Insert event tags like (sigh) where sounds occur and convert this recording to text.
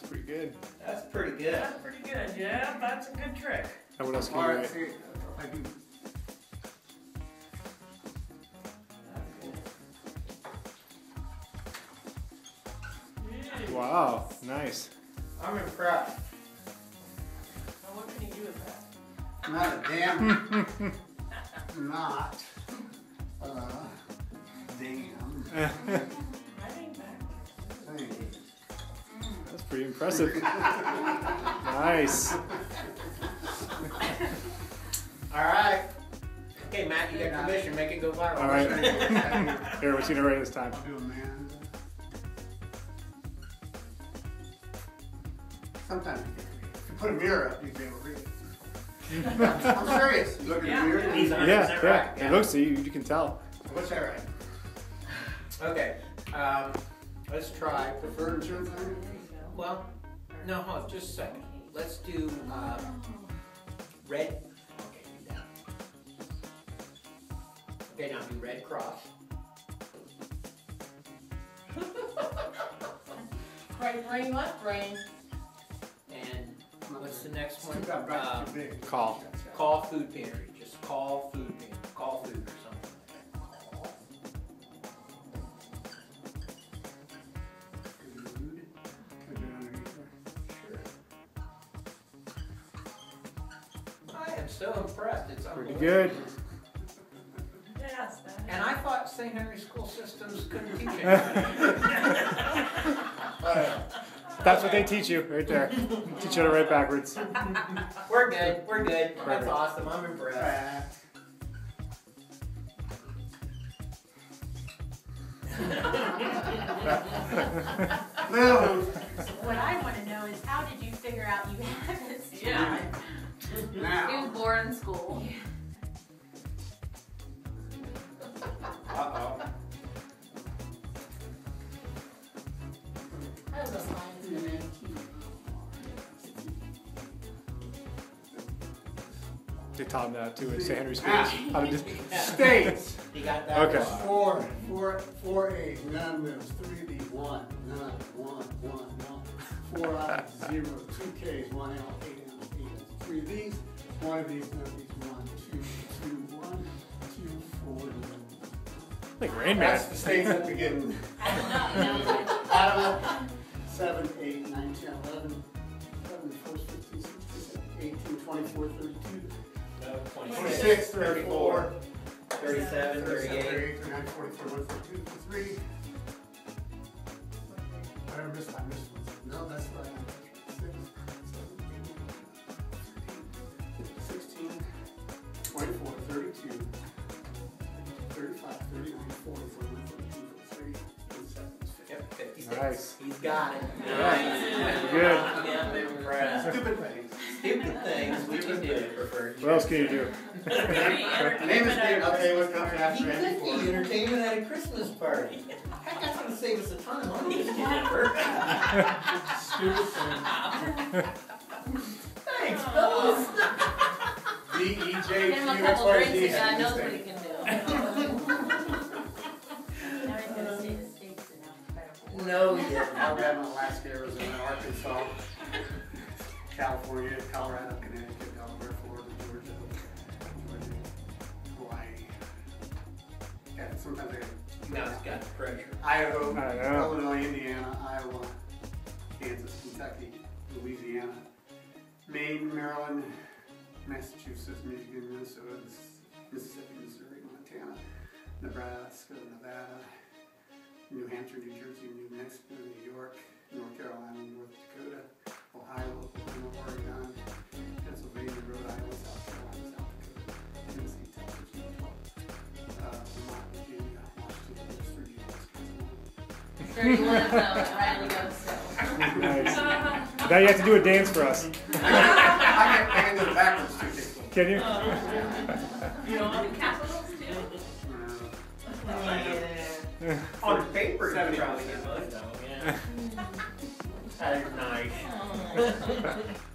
pretty good. That's pretty good. That's pretty good. Yeah, that's a good trick. And what else can All you right, write? see, I do. Yay. Wow, nice. I'm impressed. Now what can you do with that? Not a damn. (laughs) not. Uh, damn (laughs) pretty impressive. nice. All right. Okay, Matt, you got Yeah. permission. Make it go viral. All right. (laughs) Here, what's he gonna write this time? Do a man. Sometimes if you put a mirror up, you'd be able to read it. (laughs) I'm serious. You Look at Yeah. the mirror. He's Yeah, 100% yeah. It looks you. You can tell. What's that right? Okay. Um, let's try. Preferred insurance owner? Well, no, hold on, just a second. Let's do um, red. Okay, do that. Okay, now do Red Cross. (laughs) Right brain, left brain. And what's the next one? Too bad, bracket's Um. Call. call food pantry. Just call food pantry. Call food Sure. So impressed. It's Pretty good. Yes, And I thought St. Henry school systems couldn't teach anybody. (laughs) That's what they teach you right there. Teach you to write backwards. We're good. We're good. That's awesome. I'm impressed. (laughs) What I want to know is how did you figure out you had this? Yeah. They taught him that too at St. Henry schools. How to just States. You got that? Okay. wrong. Four, four, four A's, none moves, three B's, one, none, one, one, one. Four I's, zero, two K's, one L, eight M's, eight M's, three of these, one of these, none of these, one, two, two, one, two, four, none. like Rain That's the states that begin. (laughs) I don't know, 36, 34, 37, 38, 39, 42, 142, 3. I missed, one. No, that's fine. 16, 24, 32, 35, 39, 40, 41, 42, 43, 37, 50. Yep, 56. Nice. He's got it. Nice. Good. I'm impressed. Stupid thing. Stupid things we can do preferred. What else can you do? Name is Dave, I'll tell you what comes He after could Andy be Ford. entertainment at a Christmas party. Heck, that's gonna save us a ton of money this December. Stupid things. Thanks, fellas. D, E, J, Give him a Q, X, couple Y, drinks, Z. the guy had knows what he can do. (laughs) Now he's gonna the states in. No, he didn't. Alabama, Alaska, Arizona, Arkansas, California, Colorado, Connecticut, Delaware, Florida, Georgia, Georgia, Hawaii. Yeah, sometimes I Now it's got the pressure. Idaho, I know. Illinois, Indiana, Iowa, Kansas, Kentucky, Louisiana, Maine, Maryland, Massachusetts, Michigan, Minnesota, Mississippi, Missouri, Montana, Nebraska, Nevada, New Hampshire, New Jersey, New Mexico, New York, North Carolina, North Dakota, Ohio, Oklahoma, Oregon, Pennsylvania, Rhode Island, South Carolina, South Dakota, Tennessee, Texas, Utah, uh, Vermont, Virginia, Washington, West Virginia, Wisconsin. Thirty-one of those, finally goes so. Nice. Now you have to do a dance for us. I can, I can do backwards too, Can you? You know, on the capitals too. Uh, On paper, you probably get is (laughs) nice.